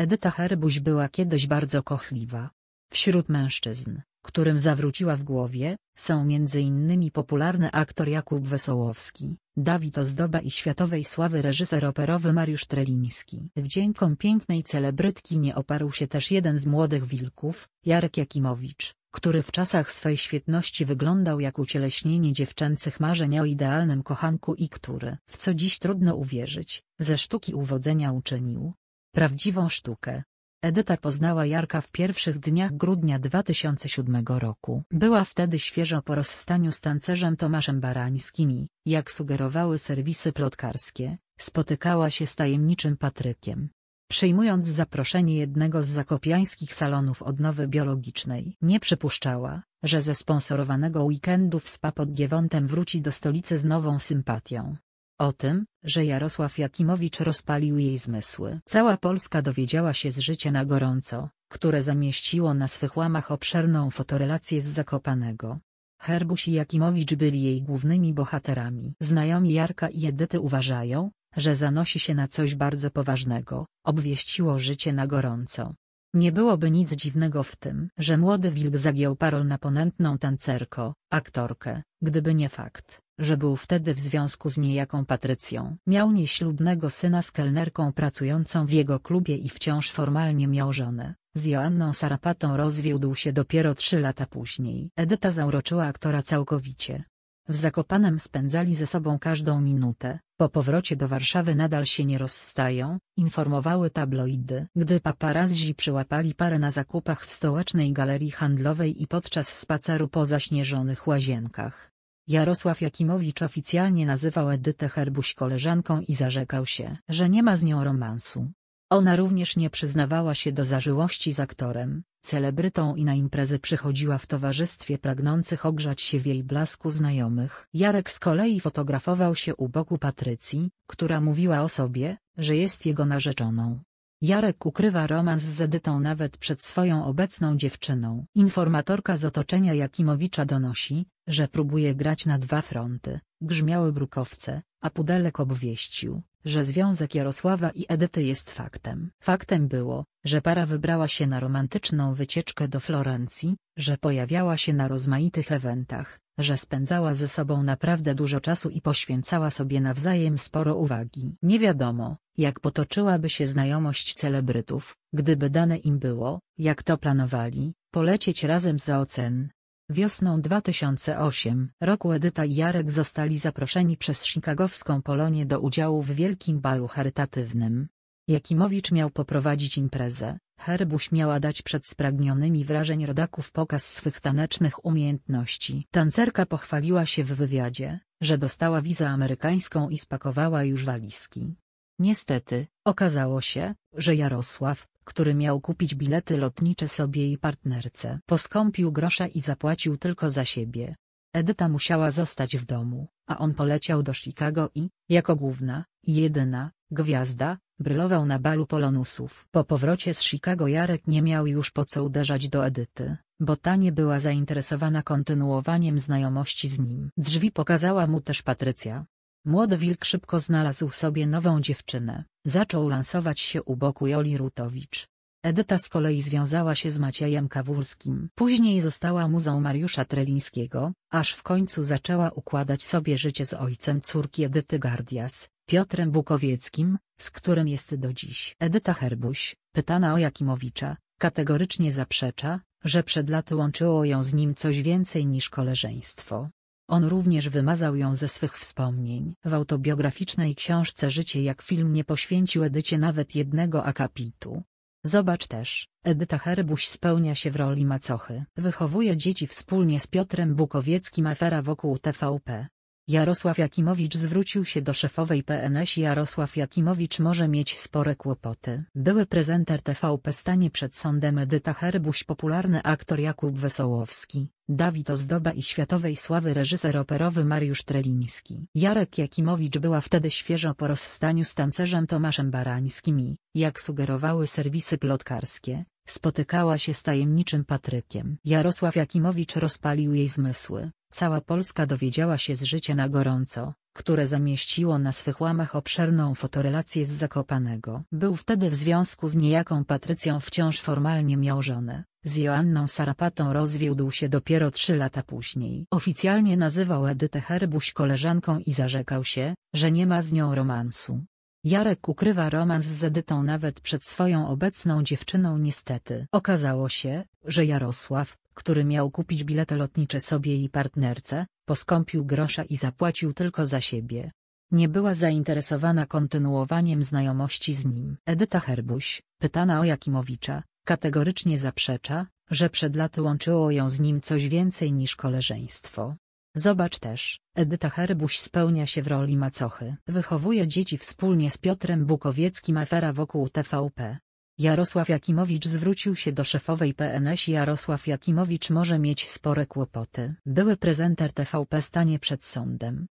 Edyta Herbuś była kiedyś bardzo kochliwa. Wśród mężczyzn, którym zawróciła w głowie, są m.in. popularny aktor Jakub Wesołowski, Dawid Ozdoba i światowej sławy reżyser operowy Mariusz Treliński. Wdziękom pięknej celebrytki nie oparł się też jeden z młodych wilków, Jarek Jakimowicz, który w czasach swej świetności wyglądał jak ucieleśnienie dziewczęcych marzeń o idealnym kochanku i który, w co dziś trudno uwierzyć, ze sztuki uwodzenia uczynił prawdziwą sztukę. Edyta poznała Jarka w pierwszych dniach grudnia 2007 roku. Była wtedy świeżo po rozstaniu z tancerzem Tomaszem Barańskim i, jak sugerowały serwisy plotkarskie, spotykała się z tajemniczym Patrykiem. Przyjmując zaproszenie jednego z zakopiańskich salonów odnowy biologicznej, nie przypuszczała, że ze sponsorowanego weekendu w spa pod Giewontem wróci do stolicy z nową sympatią. O tym, że Jarosław Jakimowicz rozpalił jej zmysły. Cała Polska dowiedziała się z życia na gorąco, które zamieściło na swych łamach obszerną fotorelację z Zakopanego. Herbuś i Jakimowicz byli jej głównymi bohaterami. Znajomi Jarka i Edyty uważają, że zanosi się na coś bardzo poważnego, obwieściło życie na gorąco. Nie byłoby nic dziwnego w tym, że młody wilk zagiął parol na ponętną tancerko, aktorkę, gdyby nie fakt, że był wtedy w związku z niejaką Patrycją. Miał nieślubnego syna z kelnerką pracującą w jego klubie i wciąż formalnie miał żonę. Z Joanną Sarapatą rozwiódł się dopiero trzy lata później. Edyta zauroczyła aktora całkowicie. W Zakopanem spędzali ze sobą każdą minutę, po powrocie do Warszawy nadal się nie rozstają, informowały tabloidy. Gdy paparazzi przyłapali parę na zakupach w stołecznej galerii handlowej i podczas spaceru po zaśnieżonych łazienkach. Jarosław Jakimowicz oficjalnie nazywał Edytę Herbuś koleżanką i zarzekał się, że nie ma z nią romansu. Ona również nie przyznawała się do zażyłości z aktorem, celebrytą i na imprezy przychodziła w towarzystwie pragnących ogrzać się w jej blasku znajomych. Jarek z kolei fotografował się u boku Patrycji, która mówiła o sobie, że jest jego narzeczoną. Jarek ukrywa romans z Edytą nawet przed swoją obecną dziewczyną. Informatorka z otoczenia Jakimowicza donosi, że próbuje grać na dwa fronty, grzmiały brukowce, a Pudelek obwieścił, że związek Jarosława i Edyty jest faktem. Faktem było, że para wybrała się na romantyczną wycieczkę do Florencji, że pojawiała się na rozmaitych eventach, że spędzała ze sobą naprawdę dużo czasu i poświęcała sobie nawzajem sporo uwagi. Nie wiadomo, jak potoczyłaby się znajomość celebrytów, gdyby dane im było, jak to planowali, polecieć razem za ocen. Wiosną 2008 roku Edyta i Jarek zostali zaproszeni przez chicagowską Polonię do udziału w wielkim balu charytatywnym. Jakimowicz miał poprowadzić imprezę, Herbuś miała dać przed spragnionymi wrażeń rodaków pokaz swych tanecznych umiejętności. Tancerka pochwaliła się w wywiadzie, że dostała wizę amerykańską i spakowała już walizki. Niestety, okazało się, że Jarosław, który miał kupić bilety lotnicze sobie i partnerce, poskąpił grosza i zapłacił tylko za siebie. Edyta musiała zostać w domu, a on poleciał do Chicago i, jako główna, jedyna, gwiazda, brylował na balu polonusów. Po powrocie z Chicago Jarek nie miał już po co uderzać do Edyty, bo ta nie była zainteresowana kontynuowaniem znajomości z nim. Drzwi pokazała mu też Patrycja. Młody wilk szybko znalazł sobie nową dziewczynę, zaczął lansować się u boku Joli Rutowicz. Edyta z kolei związała się z Maciejem Kawulskim. Później została muzą Mariusza Trelińskiego, aż w końcu zaczęła układać sobie życie z ojcem córki Edyty Gardias, Piotrem Bukowieckim, z którym jest do dziś. Edyta Herbuś, pytana o Jakimowicza, kategorycznie zaprzecza, że przed laty łączyło ją z nim coś więcej niż koleżeństwo. On również wymazał ją ze swych wspomnień. W autobiograficznej książce Życie jak film nie poświęcił Edycie nawet jednego akapitu. Zobacz też, Edyta Herbuś spełnia się w roli macochy. Wychowuje dzieci wspólnie z Piotrem Bukowieckim afera wokół TVP. Jarosław Jakimowicz zwrócił się do szefowej PNS Jarosław Jakimowicz może mieć spore kłopoty. Były prezenter TVP stanie przed sądem Edyta Herbuś popularny aktor Jakub Wesołowski, Dawid Ozdoba i światowej sławy reżyser operowy Mariusz Treliński. Jarek Jakimowicz była wtedy świeżo po rozstaniu z tancerzem Tomaszem Barańskim i, jak sugerowały serwisy plotkarskie, spotykała się z tajemniczym Patrykiem. Jarosław Jakimowicz rozpalił jej zmysły. Cała Polska dowiedziała się z życia na gorąco, które zamieściło na swych łamach obszerną fotorelację z Zakopanego. Był wtedy w związku z niejaką Patrycją wciąż formalnie miał żonę. Z Joanną Sarapatą rozwiódł się dopiero trzy lata później. Oficjalnie nazywał Edytę Herbuś koleżanką i zarzekał się, że nie ma z nią romansu. Jarek ukrywa romans z Edytą nawet przed swoją obecną dziewczyną niestety. Okazało się, że Jarosław, który miał kupić bilety lotnicze sobie i partnerce, poskąpił grosza i zapłacił tylko za siebie. Nie była zainteresowana kontynuowaniem znajomości z nim. Edyta Herbuś, pytana o Jakimowicza, kategorycznie zaprzecza, że przed laty łączyło ją z nim coś więcej niż koleżeństwo. Zobacz też, Edyta Herbuś spełnia się w roli macochy. Wychowuje dzieci wspólnie z Piotrem Bukowieckim afera wokół TVP. Jarosław Jakimowicz zwrócił się do szefowej PNS Jarosław Jakimowicz może mieć spore kłopoty. Były prezenter TVP stanie przed sądem.